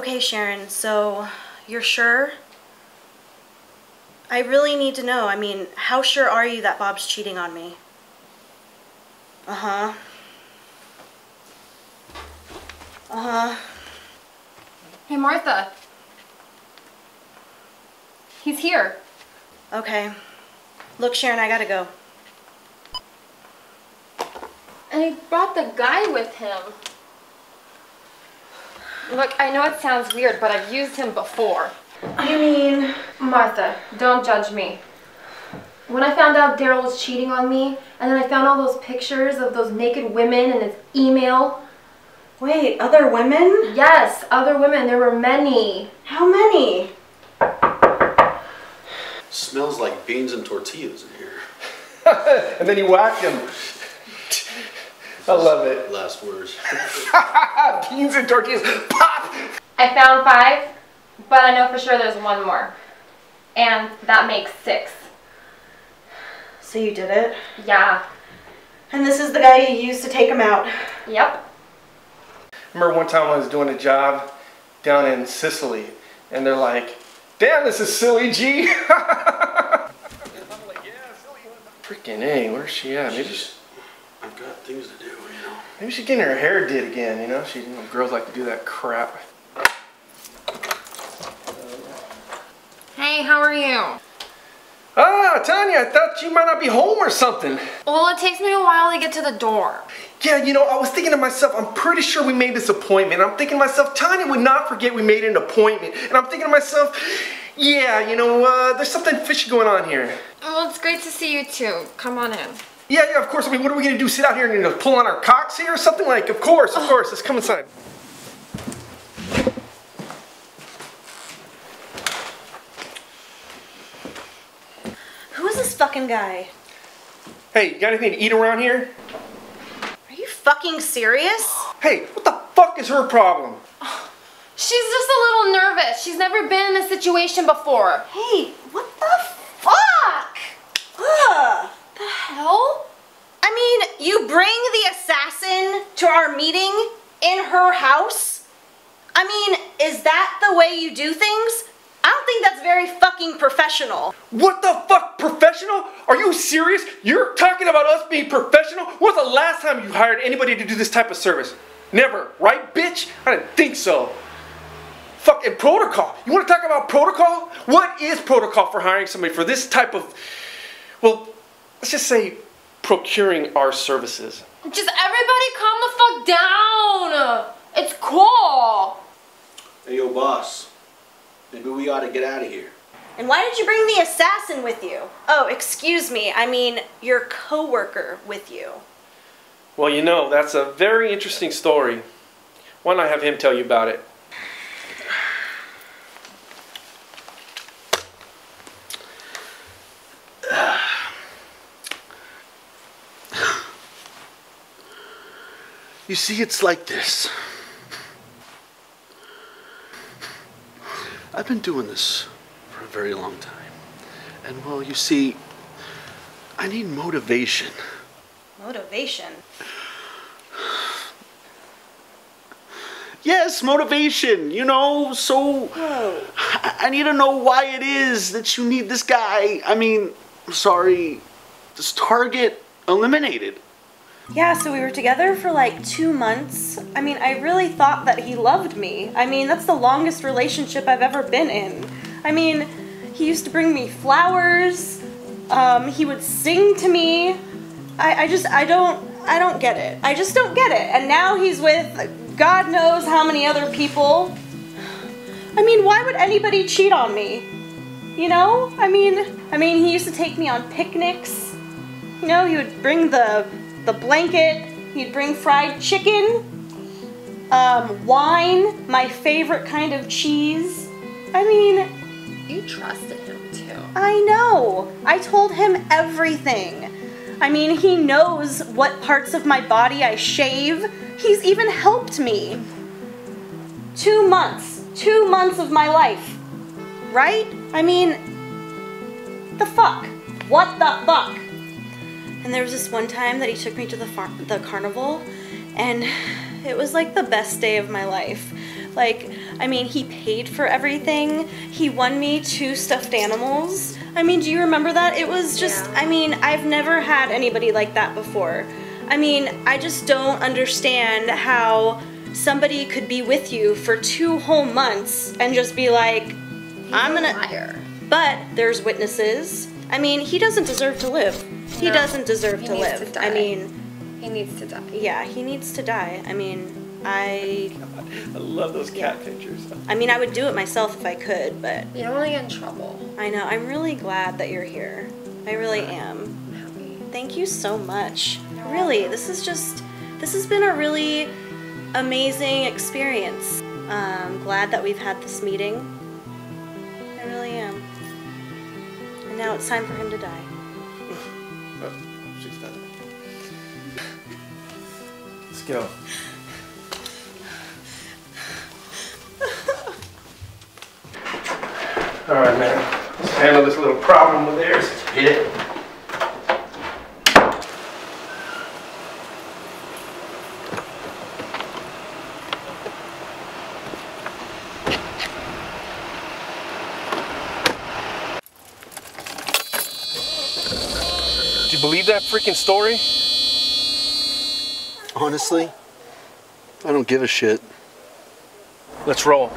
Okay, Sharon, so you're sure? I really need to know. I mean, how sure are you that Bob's cheating on me? Uh huh. Uh huh. Hey, Martha. He's here. Okay. Look, Sharon, I gotta go. And he brought the guy with him. Look, I know it sounds weird, but I've used him before. I mean, Martha, don't judge me. When I found out Daryl was cheating on me, and then I found all those pictures of those naked women in his email. wait, other women? Yes, other women, there were many. How many? Smells like beans and tortillas in here. and then you whack him. I love it. Last words. Beans and tortillas. Pop! I found five, but I know for sure there's one more. And that makes six. So you did it? Yeah. And this is the guy you used to take him out. Yep. Remember one time I was doing a job down in Sicily, and they're like, "Damn, this is silly G." Freaking A, where's she at? Maybe she, I've got things to do, you know. maybe she's getting her hair did again. You know, she you know, girls like to do that crap. Hey, how are you? Ah, Tanya, I thought you might not be home or something. Well, it takes me a while to get to the door. Yeah, you know, I was thinking to myself, I'm pretty sure we made this appointment. I'm thinking to myself, Tanya would not forget we made an appointment. And I'm thinking to myself, yeah, you know, uh, there's something fishy going on here. Well, it's great to see you too. Come on in. Yeah, yeah, of course. I mean, what are we gonna do? Sit out here and you know, pull on our cocks here or something? Like, of course, of course. Let's come inside. Who is this fucking guy? Hey, you got anything to eat around here? Are you fucking serious? Hey, what the fuck is her problem? She's just a little nervous. She's never been in a situation before. Hey, what the fuck? Ugh. The hell? I mean, you bring the assassin to our meeting in her house? I mean, is that the way you do things? I don't think that's very fucking professional. What the fuck, professional? Are you serious? You're talking about us being professional? When's the last time you hired anybody to do this type of service? Never, right, bitch? I didn't think so. Fucking protocol. You want to talk about protocol? What is protocol for hiring somebody for this type of, well, let's just say procuring our services? Just everybody calm the fuck down. It's cool. Hey, yo, boss. Maybe we ought to get out of here. And why did you bring the assassin with you? Oh, excuse me, I mean your coworker with you. Well, you know, that's a very interesting story. Why not have him tell you about it? You see, it's like this. I've been doing this for a very long time. And well, you see, I need motivation. Motivation. Yes, motivation, you know, so Whoa. I I need to know why it is that you need this guy. I mean, I'm sorry, this target eliminated. Yeah, so we were together for like two months. I mean, I really thought that he loved me. I mean, that's the longest relationship I've ever been in. I mean, he used to bring me flowers. Um, he would sing to me. I, I just, I don't, I don't get it. I just don't get it. And now he's with God knows how many other people. I mean, why would anybody cheat on me? You know? I mean, I mean, he used to take me on picnics. You know, he would bring the the blanket. He'd bring fried chicken, um, wine, my favorite kind of cheese. I mean, You trusted him too. I know. I told him everything. I mean, he knows what parts of my body I shave. He's even helped me. Two months. Two months of my life. Right? I mean, the fuck? What the fuck? And there was this one time that he took me to the far- the carnival, and it was like the best day of my life. Like, I mean, he paid for everything. He won me two stuffed animals. I mean, do you remember that? It was just, Yeah. I mean, I've never had anybody like that before. I mean, I just don't understand how somebody could be with you for two whole months and just be like, I'm gonna. liar. But there's witnesses. I mean, he doesn't deserve to live. He No, doesn't deserve he to live. to I mean, He needs to die. yeah, he needs to die. I mean, I I love those cat Yeah. pictures. I mean, I would do it myself if I could, but You don't want to get in trouble. I know I'm really glad that you're here. I really am. I'm happy. Thank you so much. Really, this is just this has been a really amazing experience. I'm glad that we've had this meeting. I really am. And now it's time for him to die. Let's go. All right, man. Let's handle this little problem with theirs. Get it? Do you believe that freaking story? Honestly, I don't give a shit. Let's roll.